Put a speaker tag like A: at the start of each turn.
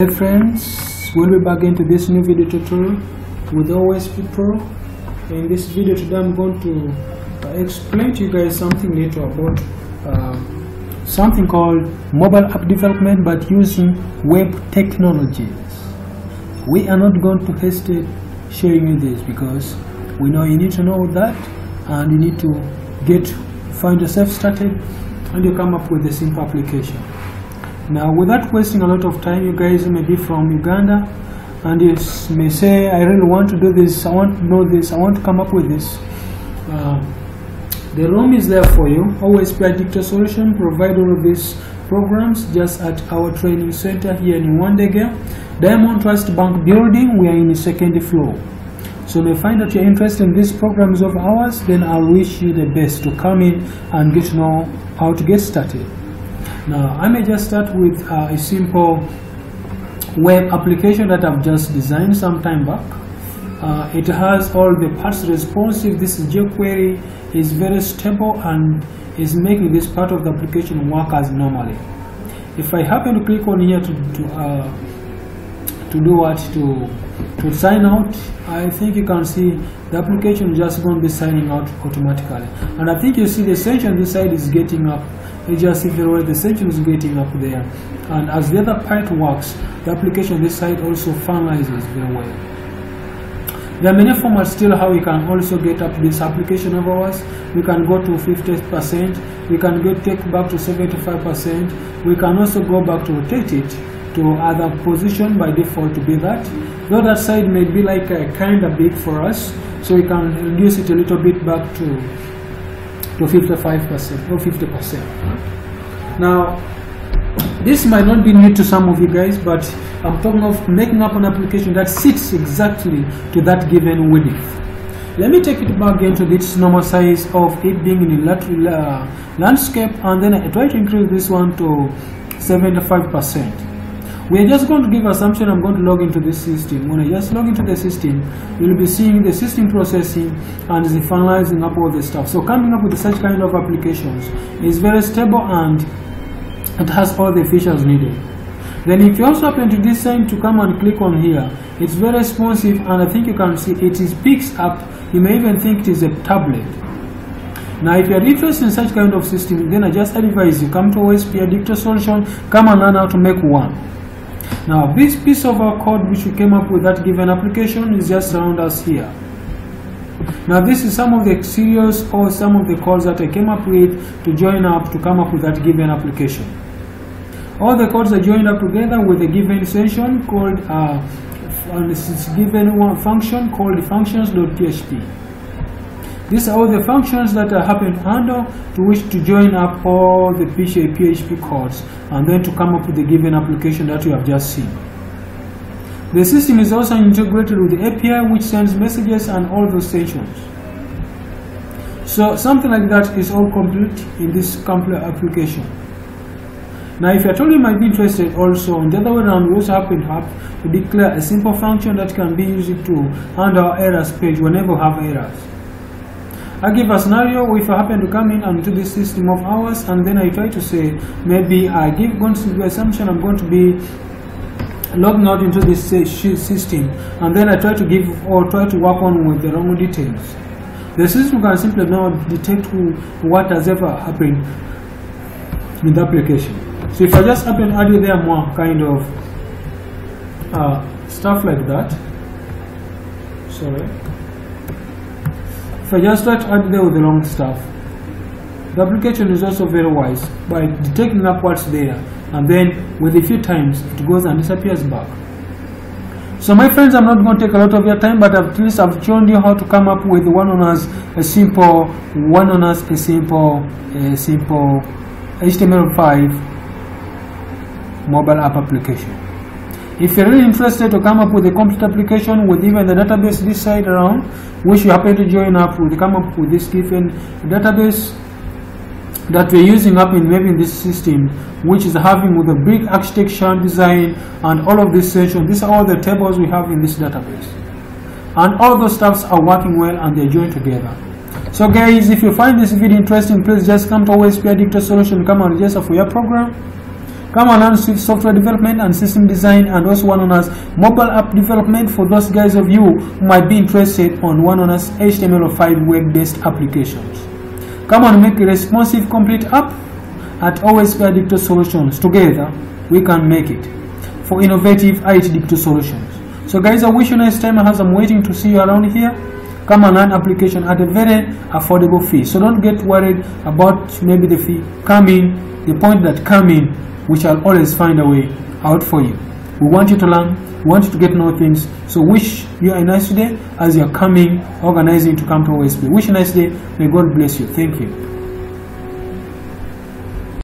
A: Hey friends, we'll be back into this new video tutorial with OSP Pro. In this video today I'm going to uh, explain to you guys something little about uh, something called mobile app development but using web technologies. We are not going to hesitate showing you this because we know you need to know that and you need to get find yourself started and you come up with a simple application. Now, without wasting a lot of time, you guys may be from Uganda and you may say, I really want to do this, I want to know this, I want to come up with this. Uh, the room is there for you. Always Predictor Solution provide all of these programs just at our training center here in Wandegeya. Diamond Trust Bank building, we are in the second floor. So if you may find that you're interested in these programs of ours, then I'll wish you the best to come in and get to know how to get started. Now, I may just start with uh, a simple web application that I've just designed some time back. Uh, it has all the parts responsive. This jQuery is very stable and is making this part of the application work as normally. If I happen to click on here to, to, uh, to do what to to sign out, I think you can see the application just going to be signing out automatically. And I think you see the section on this side is getting up. Just see the section is getting up there. And as the other part works, the application on this side also finalizes very well. There are many formats still how we can also get up this application of ours. We can go to 50%, we can get take back to 75%, we can also go back to rotate it to other position by default to be that. The other side may be like uh, kind of big for us, so we can reduce it a little bit back to to 55% or 50%. Now, this might not be new to some of you guys, but I'm talking of making up an application that sits exactly to that given width. Let me take it back again to this normal size of it being in a landscape and then I try to increase this one to 75%. We are just going to give assumption I'm going to log into this system. When I just log into the system, you'll be seeing the system processing and the finalizing up all the stuff. So coming up with such kind of applications is very stable and it has all the features needed. Then if you also happen to decide to come and click on here, it's very responsive and I think you can see it is picks up, you may even think it is a tablet. Now if you are interested in such kind of system, then I just advise you come to OSP Addictor Solution, come and learn how to make one. Now this piece of our code which we came up with that given application is just around us here. Now this is some of the serious or some of the calls that I came up with to join up to come up with that given application. All the codes are joined up together with a given session called uh, and this is given one function called functions.php. These are all the functions that I happen to handle to which to join up all the PHP codes and then to come up with the given application that you have just seen. The system is also integrated with the API which sends messages and all those sections. So something like that is all complete in this complete application. Now if you're totally might be interested also on the other way around we also happen to have to declare a simple function that can be used to handle errors page whenever we have errors. I give a scenario if I happen to come in and do this system of ours and then I try to say maybe I give going to the assumption I'm going to be logging out into this system and then I try to give or try to work on with the wrong details. The system can simply now detect what has ever happened in the application. So if I just happen to add there more kind of uh, stuff like that, sorry. I just to add there with the wrong stuff, the application is also very wise by detecting up what's there and then with a few times it goes and disappears back. So my friends, I'm not going to take a lot of your time, but at least I've shown you how to come up with one on us a simple, one on us a simple, a simple HTML5 mobile app application. If you're really interested to come up with a complete application with even the database this side around, which you happen to join up with, come up with this given database that we're using up in maybe in this system, which is having with a big architecture design and all of this section. These are all the tables we have in this database. And all those stuffs are working well and they're joined together. So guys, if you find this video interesting, please just come to OSP Addictor Solution, come and register for your program. Come on learn software development and system design and also one on us mobile app development for those guys of you who might be interested on one on us HTML5 web-based applications. Come on make a responsive complete app at OSP Addictor Solutions. Together we can make it for innovative IT digital solutions. So guys, I wish you nice time as I'm waiting to see you around here. Come and learn application at a very affordable fee. So don't get worried about maybe the fee. Come in, the point that come in, we shall always find a way out for you. We want you to learn, we want you to get know things. So wish you a nice day as you're coming, organizing to come to OSP. Wish you a nice day. May God bless you. Thank you.